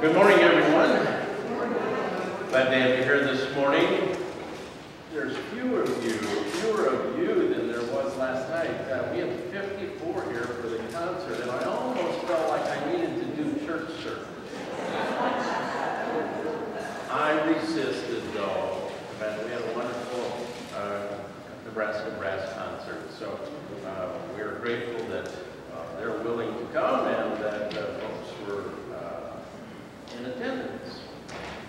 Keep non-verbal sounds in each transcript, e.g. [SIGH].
Good morning, everyone. Glad to have you here this morning. There's fewer of you, fewer of you than there was last night. Uh, we had 54 here for the concert, and I almost felt like I needed to do church service. I resisted, though. But we had a wonderful uh, Nebraska brass concert, so uh, we are grateful that uh, they're willing to come and that uh, folks were uh, in attendance.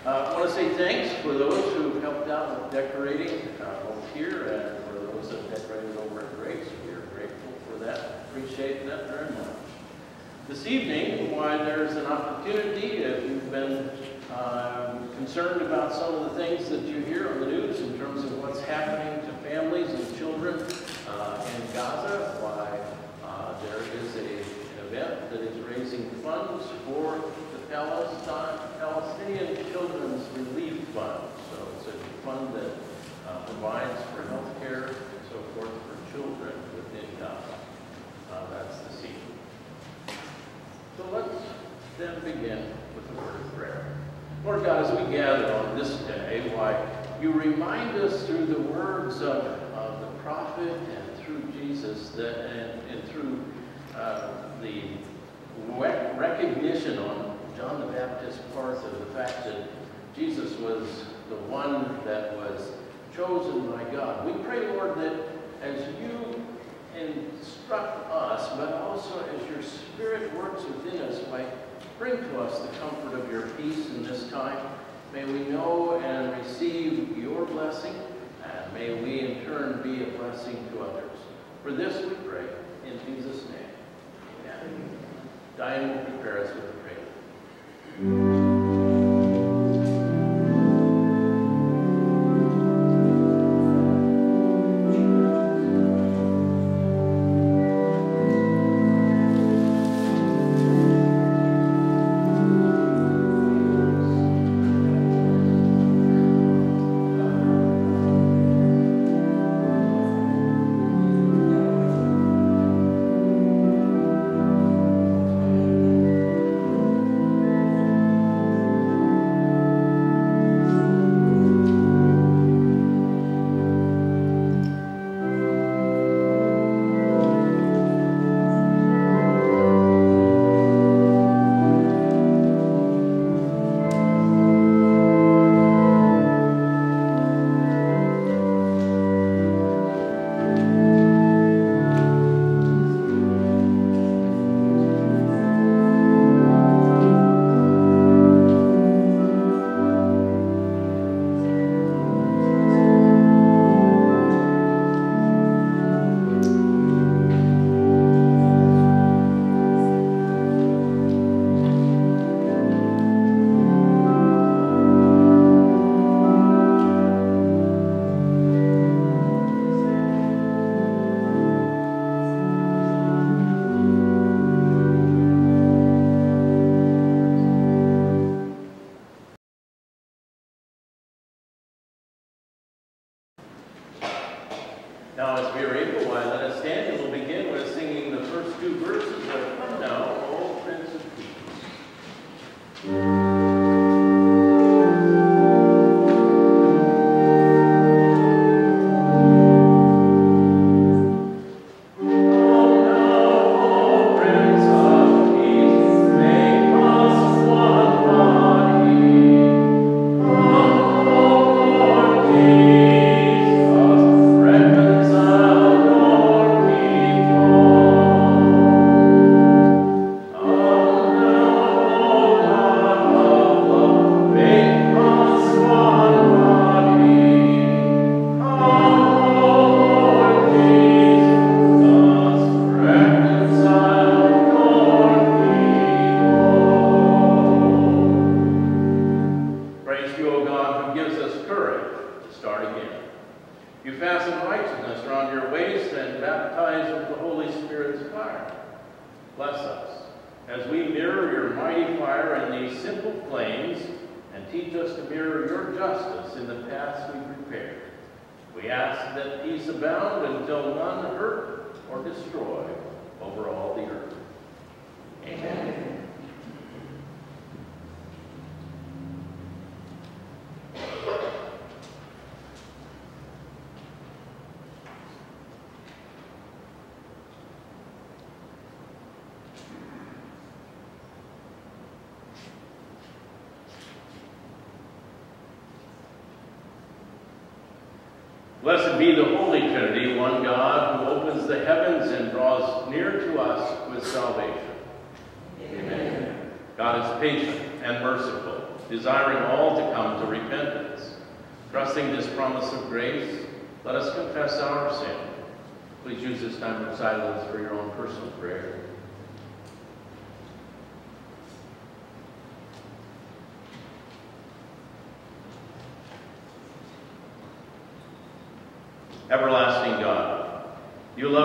Uh, I want to say thanks for those who helped out with decorating uh, both here and for those that decorated over at Grace. We are grateful for that. Appreciate that very much. This evening, why there's an opportunity, if you've been um, concerned about some of the things that you hear on the news in terms of what's happening to families and children uh, in Gaza, why uh, there is a, an event that is raising funds for Palestinian Children's Relief Fund. So it's a fund that uh, provides for health care and so forth for children within Gaza. Uh, that's the scene. So let's then begin with a word of prayer. Lord God, as we gather on this day, why you remind us through the words of, of the prophet and through Jesus that, and, and through uh, the recognition on John the Baptist part of the fact that Jesus was the one that was chosen by God. We pray, Lord, that as you instruct us, but also as your Spirit works within us, might bring to us the comfort of your peace in this time. May we know and receive your blessing, and may we in turn be a blessing to others. For this we pray in Jesus' name. Amen. Diane will prepare us with a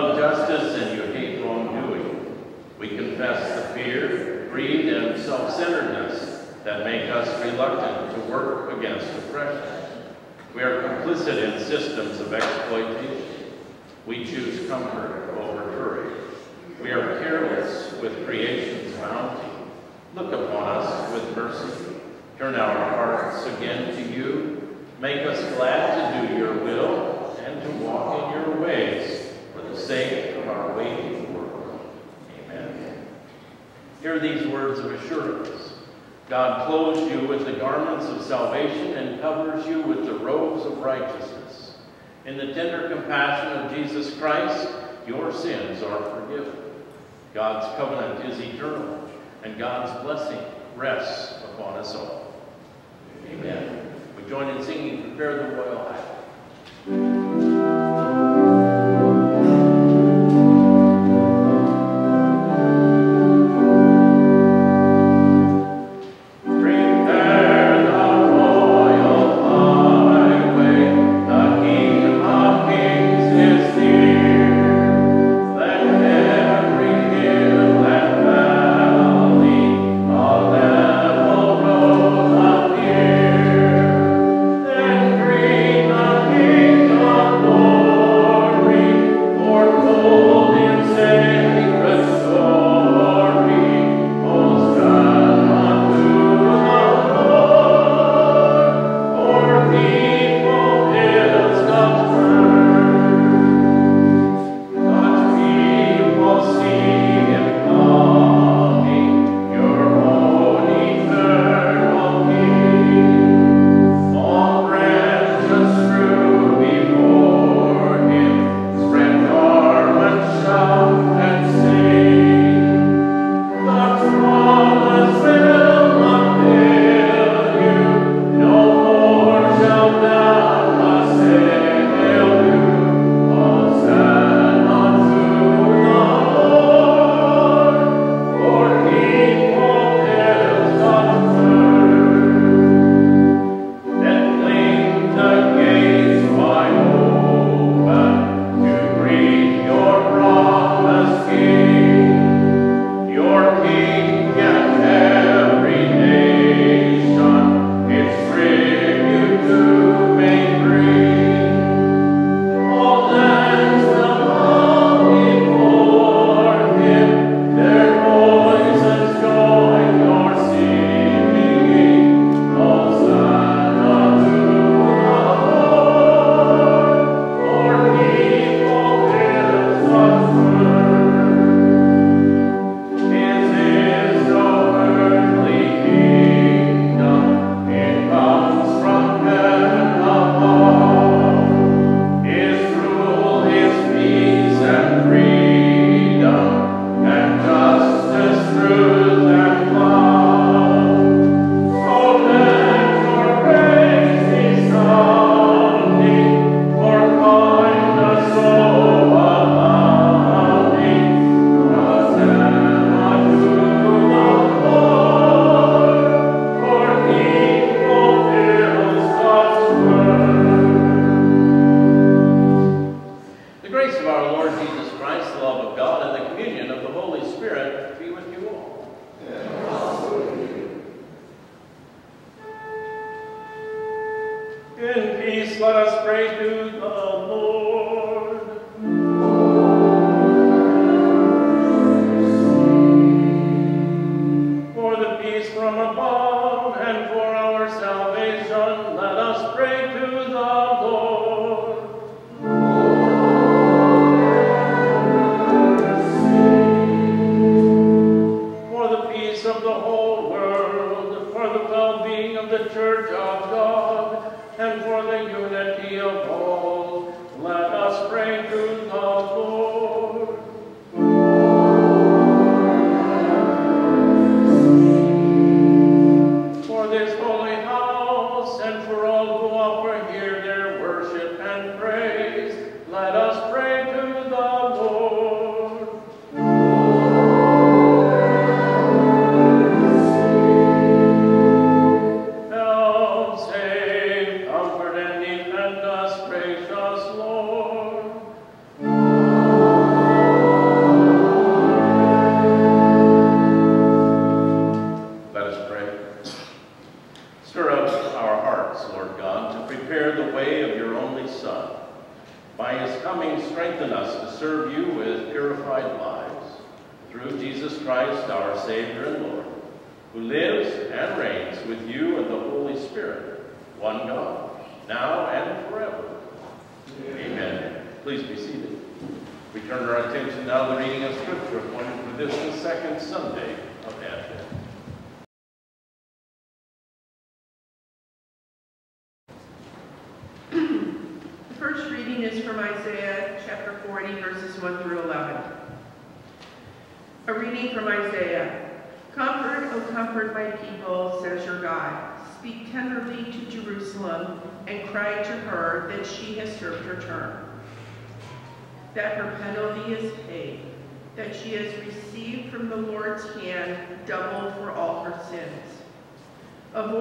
love justice and you hate wrongdoing. We confess the fear, greed, and self-centeredness that make us reluctant to work against oppression. We are complicit in systems of exploitation. We choose comfort over courage. We are careless with creation's bounty. Look upon us with mercy. Turn our hearts again to you. Make us glad to do your will and to walk in your ways sake of our waiting world. Amen. Hear these words of assurance. God clothes you with the garments of salvation and covers you with the robes of righteousness. In the tender compassion of Jesus Christ, your sins are forgiven. God's covenant is eternal, and God's blessing rests upon us all. Amen. We join in singing Prepare the Royal Highway.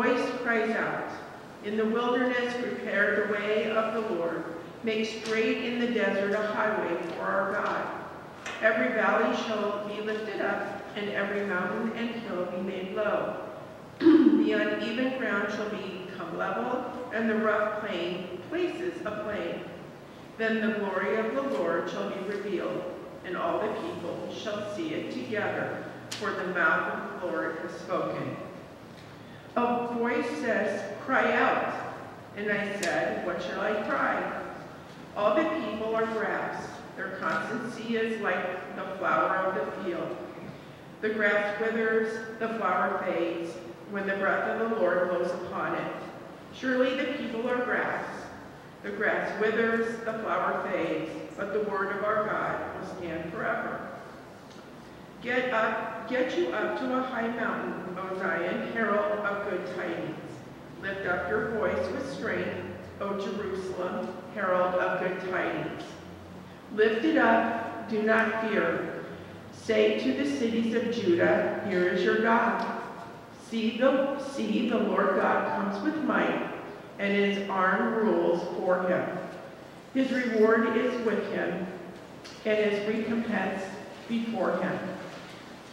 Voice cries out, In the wilderness prepare the way of the Lord, make straight in the desert a highway for our God. Every valley shall be lifted up, and every mountain and hill be made low. [CLEARS THROAT] the uneven ground shall become level, and the rough plain places a plain. Then the glory of the Lord shall be revealed, and all the people shall see it together, for the mouth of the Lord has spoken. A voice says, Cry out. And I said, What shall I cry? All the people are grass. Their constancy is like the flower of the field. The grass withers, the flower fades, when the breath of the Lord blows upon it. Surely the people are grass. The grass withers, the flower fades, but the word of our God will stand forever. Get up, get you up to a high mountain, O Zion, herald of good tidings. Lift up your voice with strength, O Jerusalem, herald of good tidings. Lift it up, do not fear. Say to the cities of Judah, here is your God. See the, see the Lord God comes with might, and his arm rules for him. His reward is with him, and his recompense before him.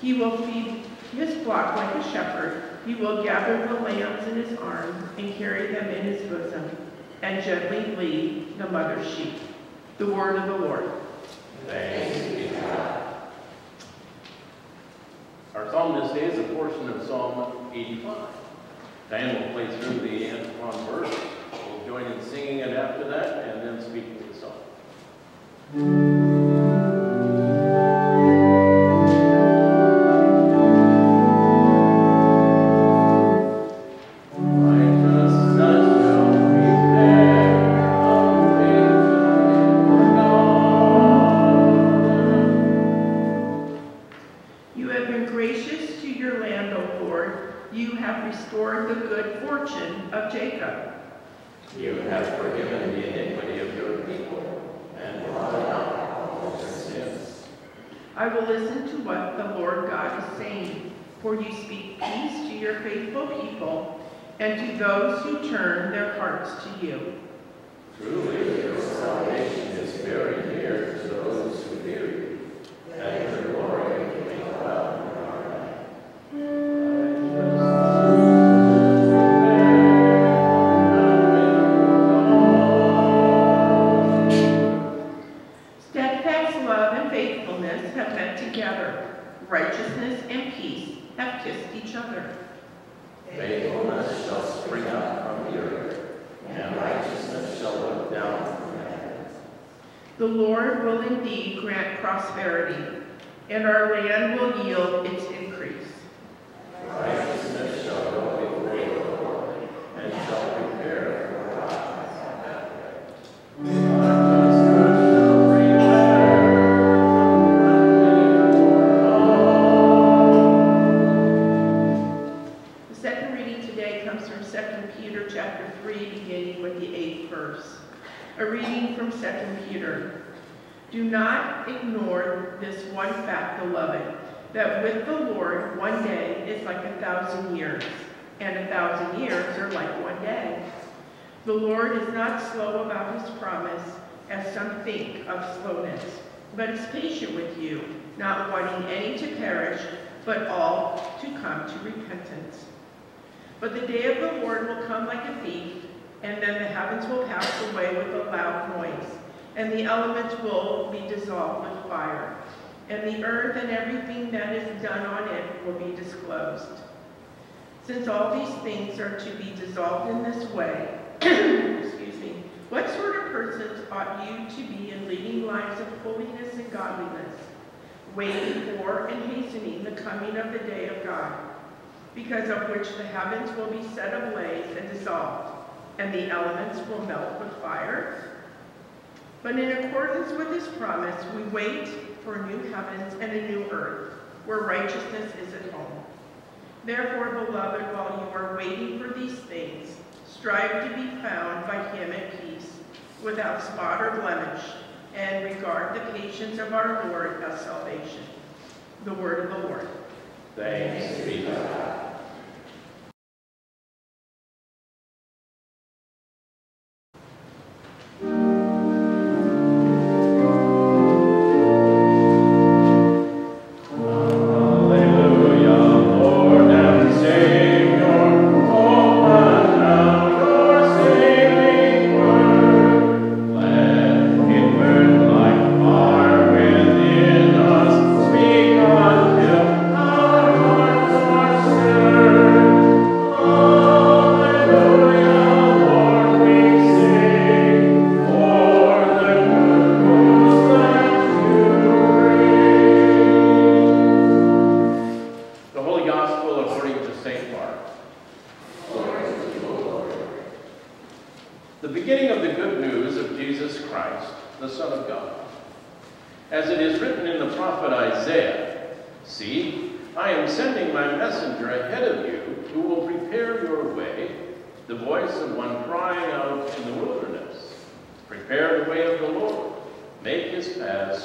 He will feed his flock like a shepherd. He will gather the lambs in his arms and carry them in his bosom, and gently lead the mother sheep. The word of the Lord. Thanks be God. Our psalm this day is a portion of Psalm 85. Diane will play through the antiphon verse. We'll join in singing it after that and then speaking the song. The Lord will indeed grant prosperity, and our land will yield its increase. Patient with you, not wanting any to perish, but all to come to repentance. But the day of the Lord will come like a thief, and then the heavens will pass away with a loud noise, and the elements will be dissolved with fire, and the earth and everything that is done on it will be disclosed. Since all these things are to be dissolved in this way, [CLEARS THROAT] what sort of persons ought you to be in leading lives of holiness and godliness, waiting for and hastening the coming of the day of God, because of which the heavens will be set ablaze and dissolved, and the elements will melt with fire? But in accordance with his promise, we wait for new heavens and a new earth, where righteousness is at home. Therefore, beloved, while you are waiting for these things, strive to be found by him at peace, without spot or blemish, and regard the patience of our Lord as salvation. The word of the Lord. Thanks be to God.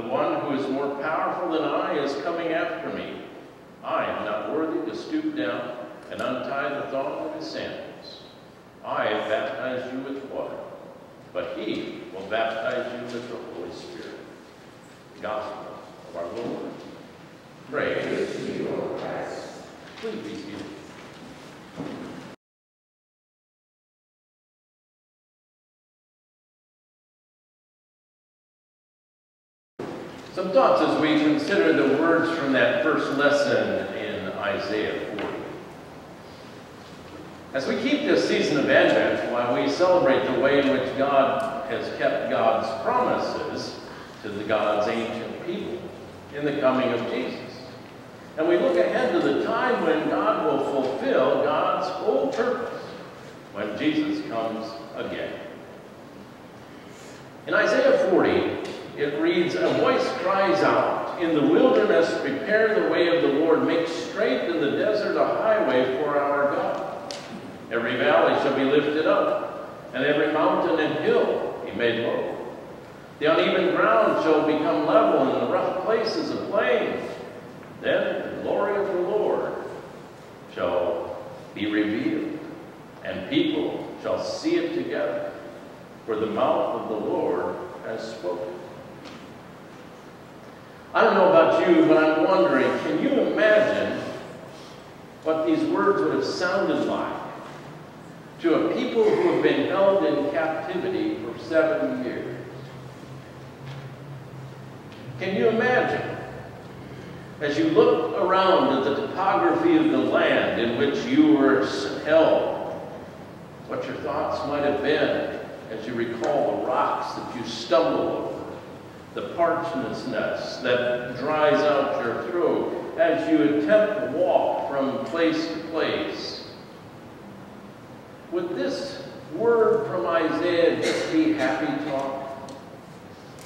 the one who is more powerful than I is coming after me. I am not worthy to stoop down and untie the thong of his sandals. I baptize you with water, but he will baptize you with the Holy Spirit. Gospel of our Lord. Praise, to you, Lord Christ. Please be seated. Some thoughts as we consider the words from that first lesson in Isaiah 40. As we keep this season of Advent, while we celebrate the way in which God has kept God's promises to the God's ancient people in the coming of Jesus. And we look ahead to the time when God will fulfill God's whole purpose when Jesus comes again. In Isaiah 40, it reads, A voice cries out, In the wilderness prepare the way of the Lord, make straight in the desert a highway for our God. Every valley shall be lifted up, and every mountain and hill be made low. The uneven ground shall become level, and the rough places a plain. Then the glory of the Lord shall be revealed, and people shall see it together, for the mouth of the Lord has spoken. I don't know about you, but I'm wondering, can you imagine what these words would have sounded like to a people who have been held in captivity for seven years? Can you imagine? As you look around at the topography of the land in which you were held what your thoughts might have been as you recall the rocks that you stumble over, the parchness that dries out your throat as you attempt to walk from place to place. Would this word from Isaiah just be happy talk?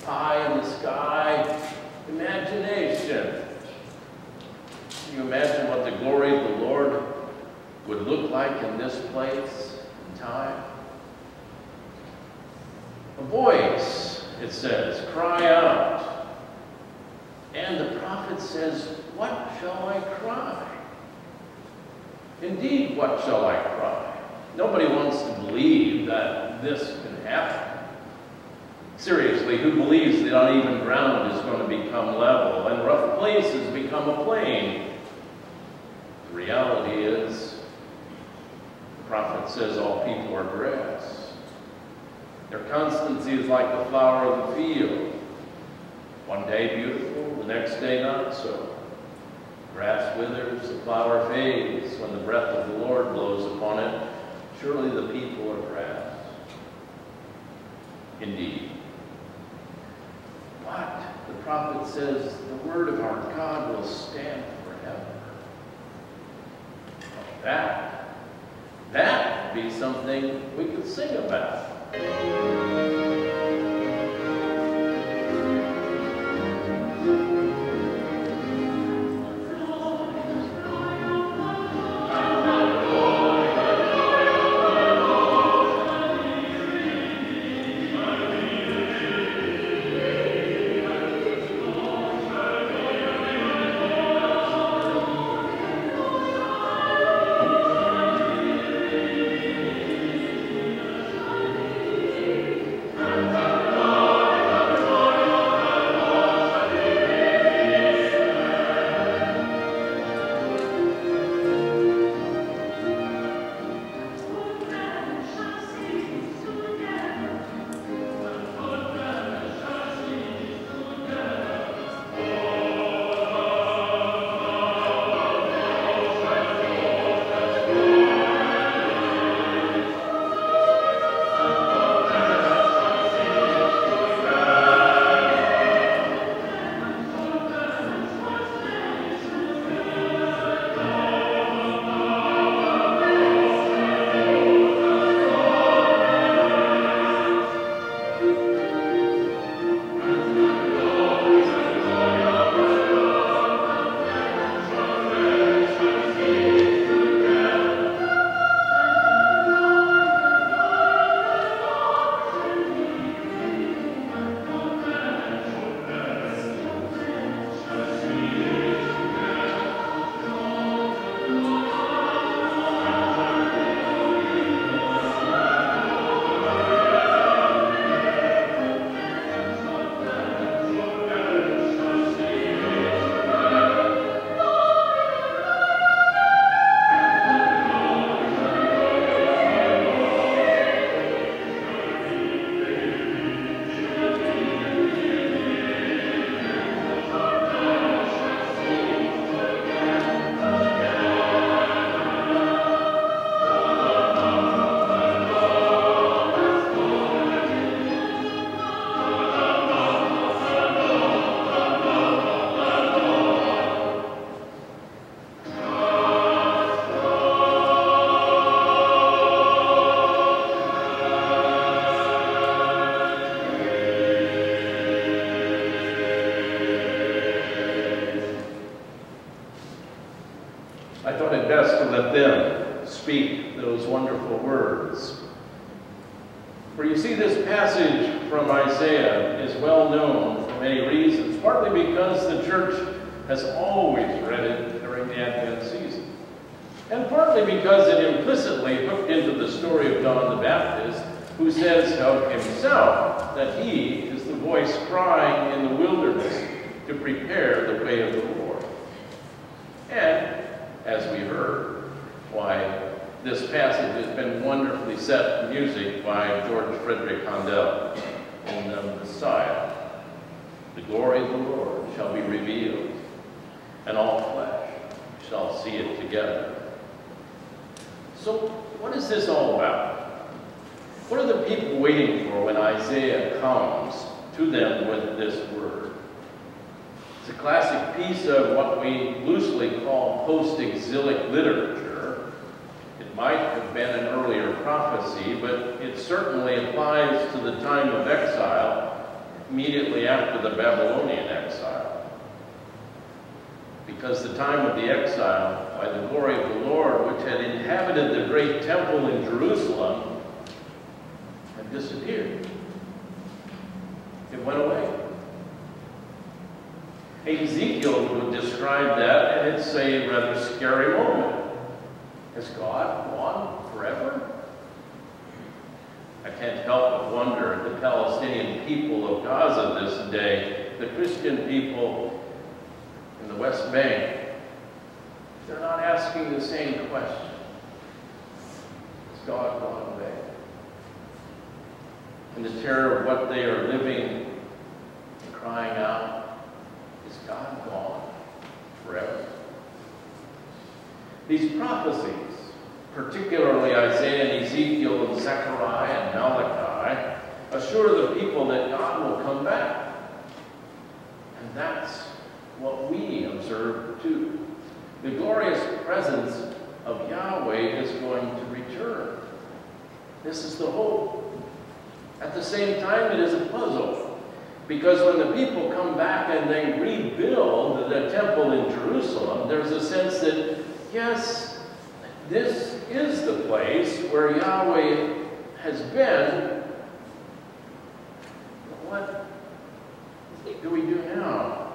Pie in the sky, imagination. Can you imagine what the glory of the Lord would look like in this place and time? A voice, it says, cry out. And the prophet says, What shall I cry? Indeed, what shall I cry? Nobody wants to believe that this can happen. Seriously, who believes that uneven ground is going to become level and rough places become a plain? The reality is, the prophet says all people are grass. Their constancy is like the flower of the field. One day beautiful, the next day not so. Grass withers, the flower fades when the breath of the Lord blows upon it. Surely the people are grass. Indeed. But the prophet says the word of our God will stand forever. That, that would be something we could sing about. What prophecy, but it certainly applies to the time of exile immediately after the Babylonian exile. Because the time of the exile, by the glory of the Lord, which had inhabited the great temple in Jerusalem, had disappeared. It went away. Ezekiel would describe that, and it's a rather scary moment. Has God gone forever? Can't help but wonder at the Palestinian people of Gaza this day, the Christian people in the West Bank, they're not asking the same question. Has God gone away? And the terror of what they are living and crying out, is God gone forever? These prophecies, particularly Isaiah and Ezekiel and Zechariah and Malachi, assure the people that God will come back. And that's what we observe too. The glorious presence of Yahweh is going to return. This is the hope. At the same time, it is a puzzle. Because when the people come back and they rebuild the temple in Jerusalem, there's a sense that, yes, this is the place where Yahweh has been. What do we do now?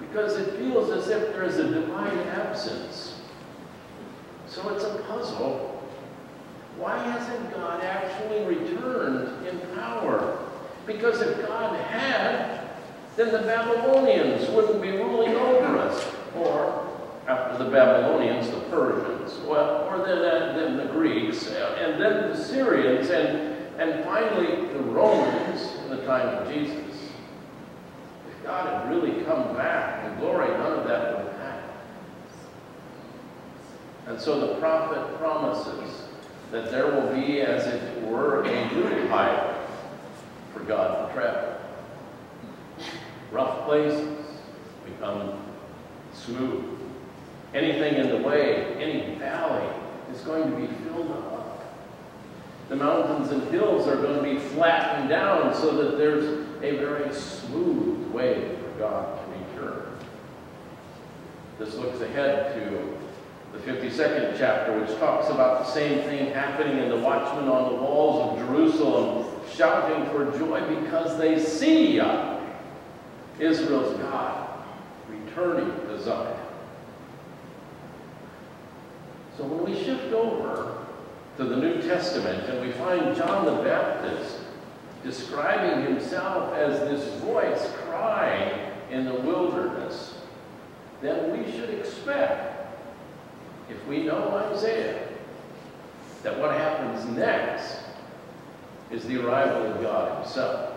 Because it feels as if there is a divine absence. So it's a puzzle. Why hasn't God actually returned in power? Because if God had, then the Babylonians wouldn't be ruling over us. Or, after the Babylonians, the Persians. Well, or then, uh, then the Greeks, and then the Syrians, and, and finally the Romans in the time of Jesus. If God had really come back in glory, none of that would have happened. And so the prophet promises that there will be, as it were, a new highway for God to travel. Rough places become smooth. Anything in the way, any valley, is going to be filled up. The mountains and hills are going to be flattened down so that there's a very smooth way for God to return. This looks ahead to the 52nd chapter, which talks about the same thing happening in the watchmen on the walls of Jerusalem shouting for joy because they see Yahweh, Israel's God, returning to Zion. So when we shift over to the New Testament and we find John the Baptist describing himself as this voice crying in the wilderness, then we should expect, if we know Isaiah, that what happens next is the arrival of God himself.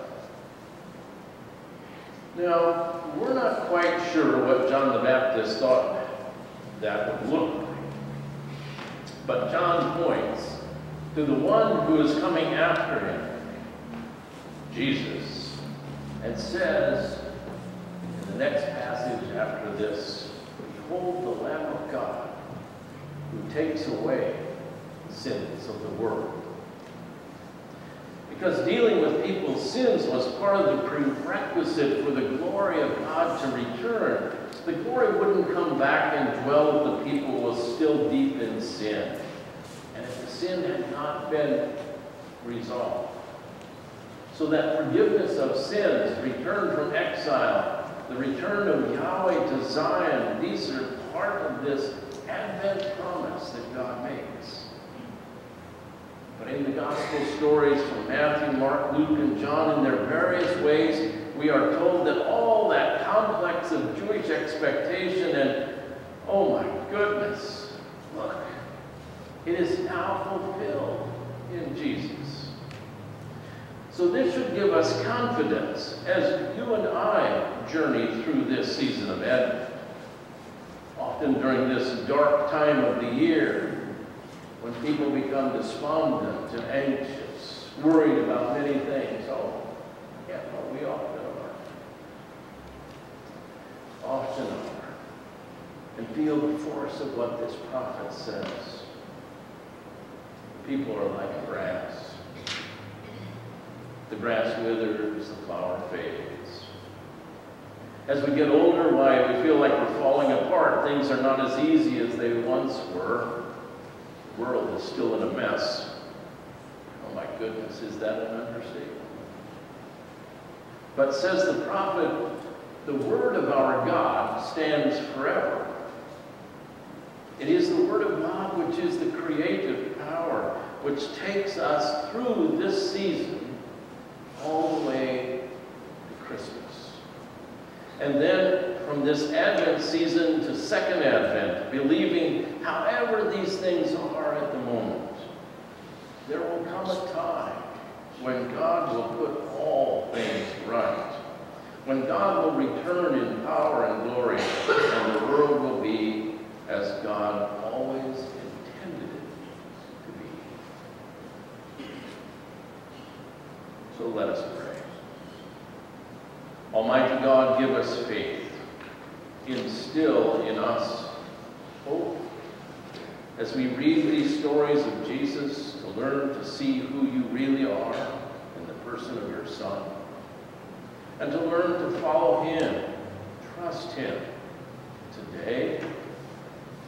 Now, we're not quite sure what John the Baptist thought that would look. But John points to the one who is coming after him, Jesus, and says in the next passage after this, Behold the Lamb of God who takes away the sins of the world. Because dealing with people's sins was part of the prerequisite for the glory of God to return. The glory wouldn't come back and dwell if the people was still deep in sin. And if the sin had not been resolved. So that forgiveness of sins, return from exile, the return of Yahweh to Zion, these are part of this Advent promise that God makes. But in the gospel stories from Matthew, Mark, Luke, and John, in their various ways, we are told that all that complex of Jewish expectation and, oh my goodness, look, it is now fulfilled in Jesus. So this should give us confidence as you and I journey through this season of Advent. Often during this dark time of the year, when people become despondent and anxious, worried about many things. Oh, yeah, well, we are. Often are. And feel the force of what this prophet says. People are like grass. The grass withers, the flower fades. As we get older, why we feel like we're falling apart. Things are not as easy as they once were. The world is still in a mess. Oh my goodness, is that an understatement? But says the prophet, the word of our God stands forever. It is the word of God which is the creative power, which takes us through this season all the way to Christmas. And then from this Advent season to Second Advent, believing however these things are at the moment, there will come a time when God will put all things right. When God will return in power and glory, and the world will be as God always intended it to be. So let us pray. Almighty God, give us faith. Instill in us hope. As we read these stories of Jesus, to learn to see who you really are in the person of your Son, and to learn to follow him, trust him today,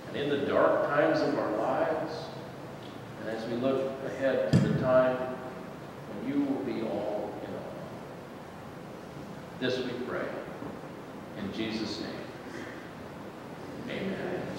and in the dark times of our lives, and as we look ahead to the time when you will be all in all. This we pray. In Jesus' name. Amen.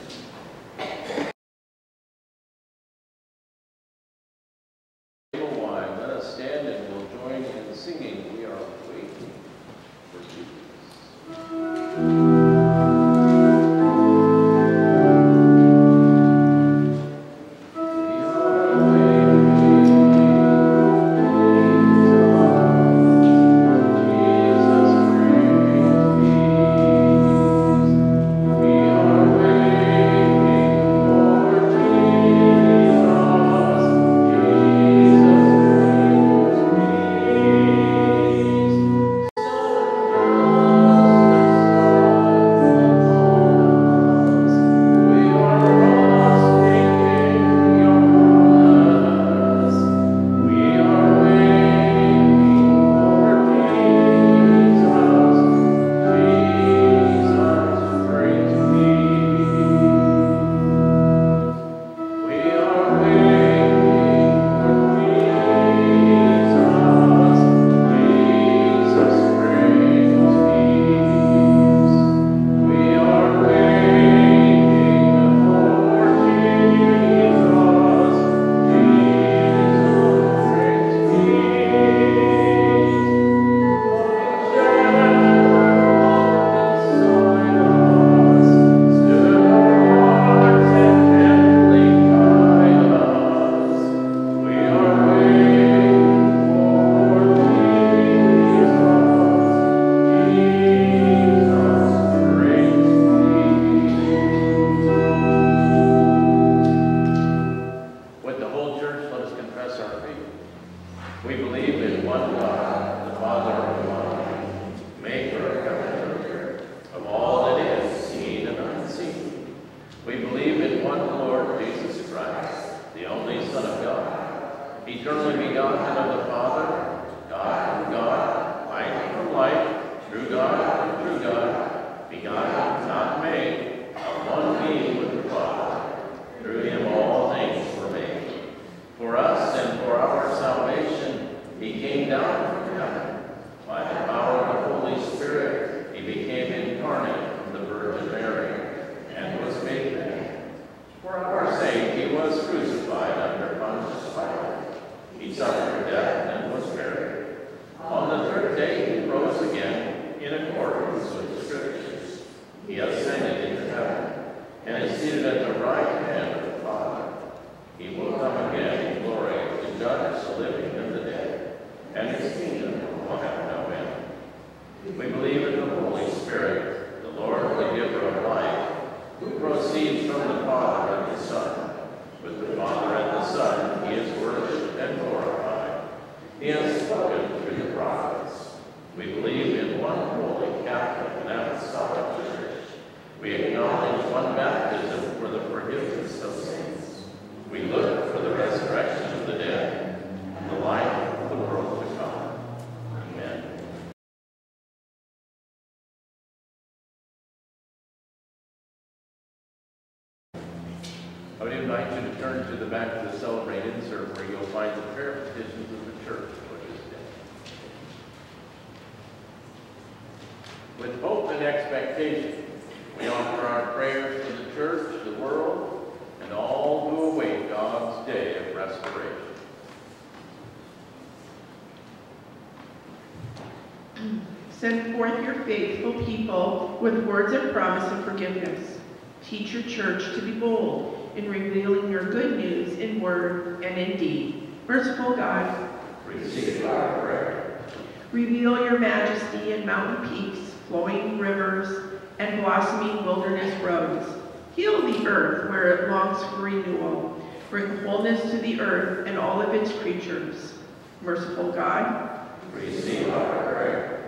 With words of promise and forgiveness. Teach your church to be bold in revealing your good news in word and in deed. Merciful God, Receive our prayer. reveal your majesty in mountain peaks, flowing rivers, and blossoming wilderness roads. Heal the earth where it longs for renewal. Bring wholeness to the earth and all of its creatures. Merciful God, Receive our prayer.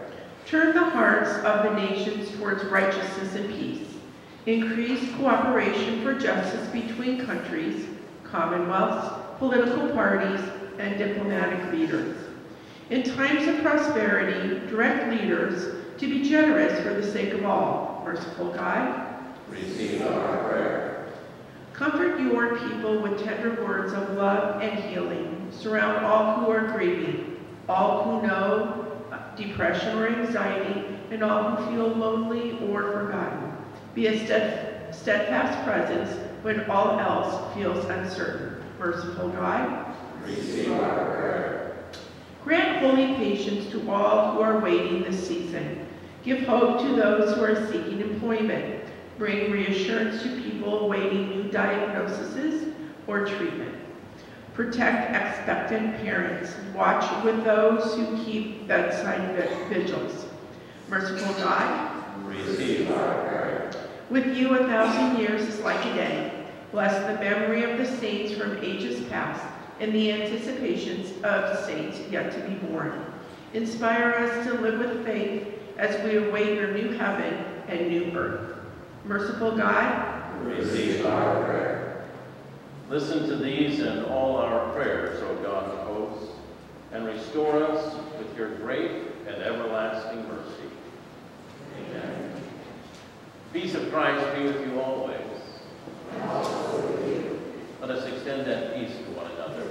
Turn the hearts of the nations towards righteousness and peace. Increase cooperation for justice between countries, commonwealths, political parties, and diplomatic leaders. In times of prosperity, direct leaders to be generous for the sake of all. Merciful God, Receive our prayer. comfort your people with tender words of love and healing. Surround all who are grieving, all who know depression or anxiety, and all who feel lonely or forgotten. Be a steadfast presence when all else feels uncertain. Merciful God, Receive our prayer. grant holy patience to all who are waiting this season. Give hope to those who are seeking employment. Bring reassurance to people awaiting new diagnoses or treatment. Protect expectant parents. Watch with those who keep bedside vigils. Merciful God, Receive our prayer. with you a thousand years is like a day. Bless the memory of the saints from ages past and the anticipations of saints yet to be born. Inspire us to live with faith as we await your new heaven and new earth. Merciful God, Receive our prayer. Listen to these and all our prayers, O God of hosts, and restore us with your great and everlasting mercy. Amen. Peace of Christ be with you always. Let us extend that peace to one another.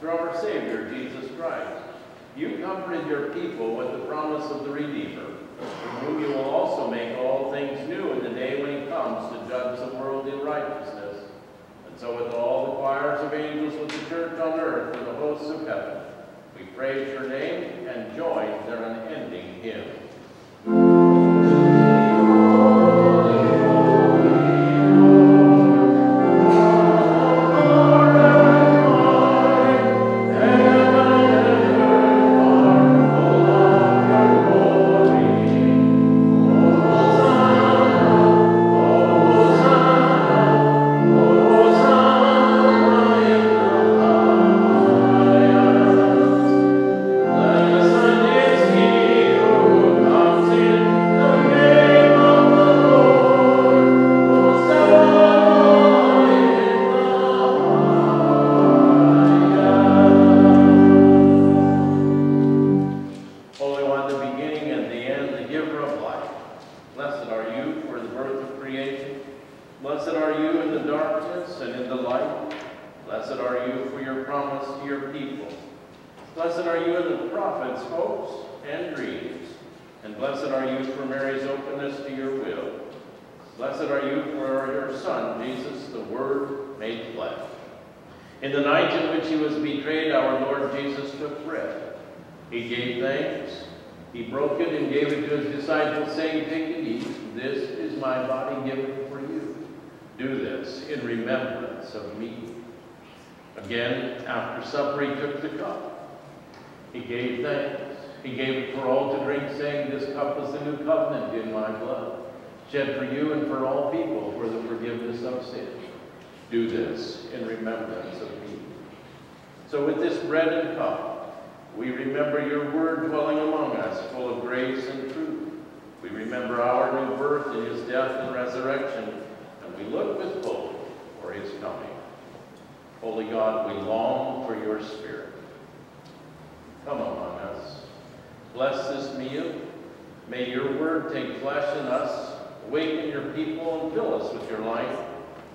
Through our Savior, Jesus Christ. You comforted your people with the promise of the Redeemer, from whom you will also make all things new in the day when he comes to judge the world in righteousness. And so with all the choirs of angels, with the church on earth, and the hosts of heaven, we praise your name and join their unending hymn. In the night in which he was betrayed, our Lord Jesus took bread. He gave thanks. He broke it and gave it to his disciples, saying, Take and eat. This is my body given for you. Do this in remembrance of me. Again, after supper, he took the cup. He gave thanks. He gave it for all to drink, saying, This cup is the new covenant in my blood, shed for you and for all people for the forgiveness of sin. Do this in remembrance of me. So with this bread and cup, we remember your word dwelling among us, full of grace and truth. We remember our new birth in his death and resurrection, and we look with hope for his coming. Holy God, we long for your spirit. Come among us. Bless this meal. May your word take flesh in us, awaken your people, and fill us with your light,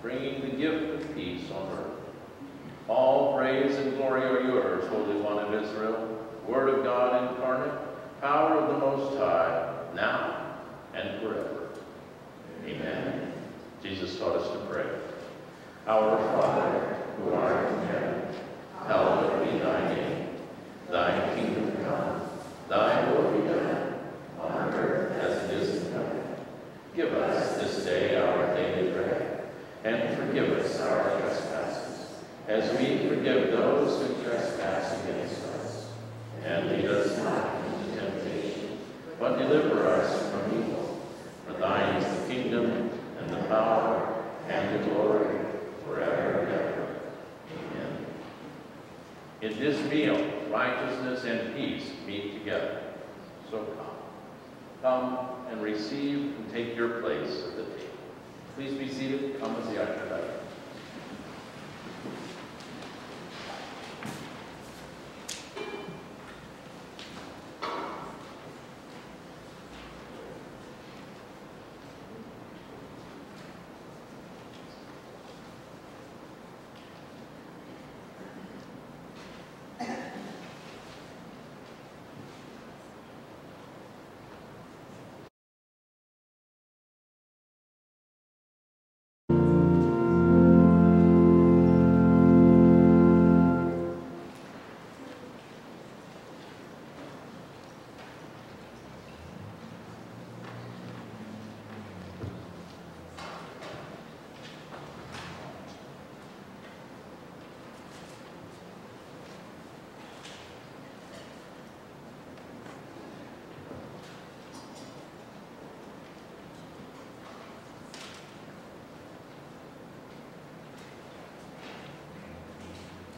bringing the gift of peace on earth. All praise and glory are yours, Holy One of Israel, Word of God incarnate, power of the Most High, now and forever. Amen. Jesus taught us to pray. Our Father, who art in heaven, hallowed be thy name. Thy kingdom come, thy will be done, on earth as it is in heaven. Give us this day our daily bread, and forgive us our trespasses, as we forgive those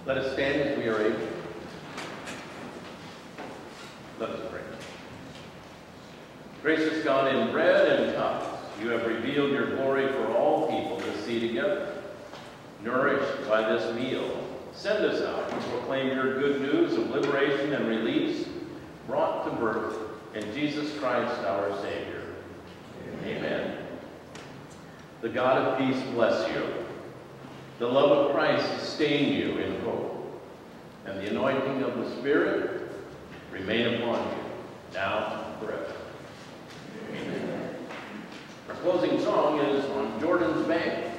Let us stand as we are able. Let us pray. Gracious God, in bread and cup, you have revealed your glory for all people to see together. Nourished by this meal, send us out to proclaim your good news of liberation and release brought to birth in Jesus Christ our Savior. Amen. The God of peace bless you. The love of Christ sustain you in hope. And the anointing of the Spirit remain upon you, now and forever. Amen. Our closing song is On Jordan's Bank,